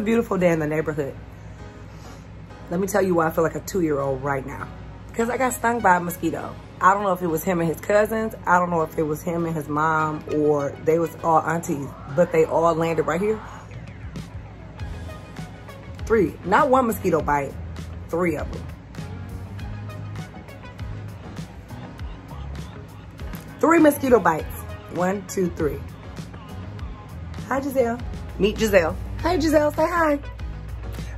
beautiful day in the neighborhood. Let me tell you why I feel like a two-year-old right now. Because I got stung by a mosquito. I don't know if it was him and his cousins. I don't know if it was him and his mom or they was all aunties, but they all landed right here. Three, not one mosquito bite, three of them. Three mosquito bites. One, two, three. Hi, Giselle. Meet Giselle. Hi, Giselle. Say hi.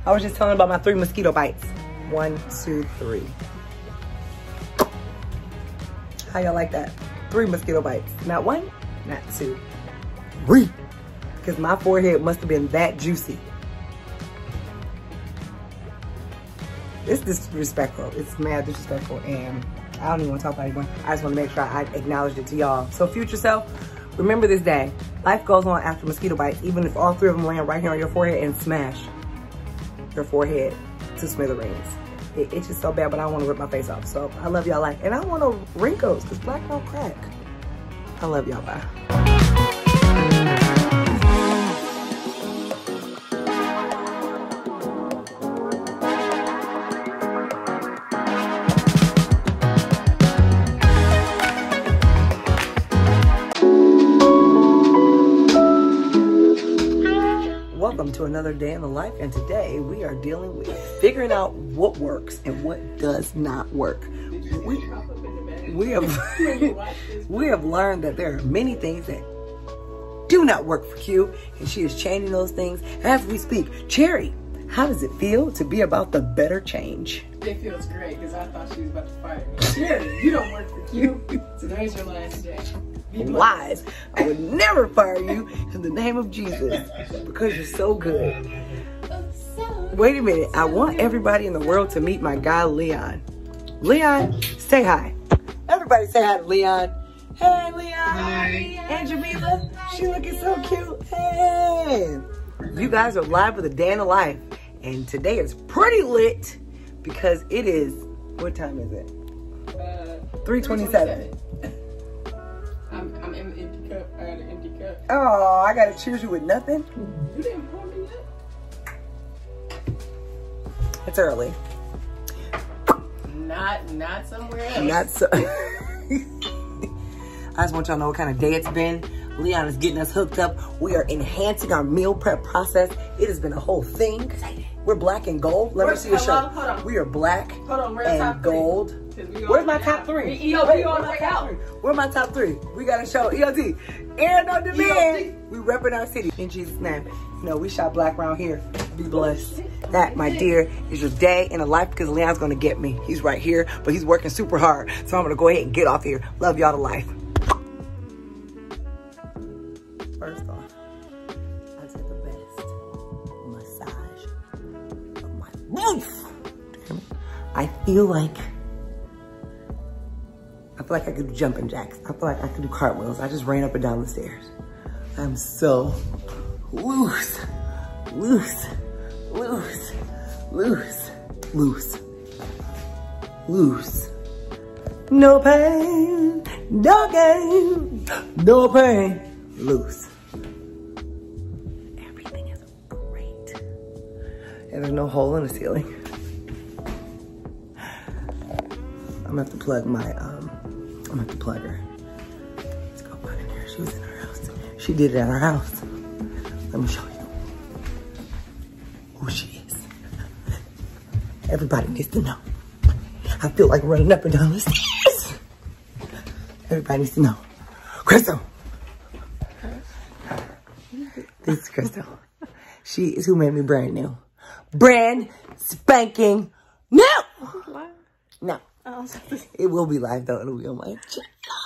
I was just telling about my three mosquito bites. One, two, three. How y'all like that? Three mosquito bites. Not one, not two. Three. Because my forehead must have been that juicy. It's disrespectful. It's mad disrespectful. And I don't even want to talk about it anymore. I just want to make sure I acknowledged it to y'all. So future self, remember this day. Life goes on after mosquito bites, even if all three of them land right here on your forehead and smash your forehead to smithereens. It itches so bad, but I want to rip my face off. So I love y'all like, and I want to wrinkles because black don't crack. I love y'all, bye. Welcome to another day in the life, and today we are dealing with figuring out what works and what does not work. We, we have we have learned that there are many things that do not work for Que, and she is changing those things as we speak. Cherry, how does it feel to be about the better change? It feels great because I thought she was about to fire me. Cherry, you don't work for Que. Today's your last day lies. I would never fire you in the name of Jesus because you're so good. Wait a minute. I want everybody in the world to meet my guy, Leon. Leon, say hi. Everybody say hi to Leon. Hey, Leon. Hi. And Jamila. She looking so cute. Hey. You guys are live with a day in the life. And today is pretty lit because it is, what time is it? Uh, 327. 327. Oh, I gotta choose you with nothing. You didn't pour me yet? It's early. Not, not somewhere else. Not so. I just want y'all to know what kind of day it's been. Leon is getting us hooked up. We are enhancing our meal prep process. It has been a whole thing. We're black and gold. Let me see your hello? shirt. We are black Hold on, and gold. Where's my top three? We EOT on where's the my top out. three? Where my top three? We gotta show EOT. Erin on demand. We repping our city in Jesus' name. You know, we shot black around here. Be blessed. That, my dear, is your day in a life because Leon's gonna get me. He's right here, but he's working super hard. So I'm gonna go ahead and get off here. Love y'all to life. First off, I the best massage of my life. I feel like feel like I could do jumping jacks. I feel like I could do cartwheels. I just ran up and down the stairs. I'm so loose, loose, loose, loose, loose, loose. No pain, no gain, no pain, loose. Everything is great. And there's no hole in the ceiling. I'm gonna have to plug my, um, I'm gonna have to plug her. Let's go find her. She was in her house. She did it at her house. Let me show you who she is. Everybody needs to know. I feel like running up and down the stairs. Everybody needs to know. Crystal. This is Crystal. She is who made me brand new. Brand spanking new. No. Oh, it will be live though. It'll be on my channel.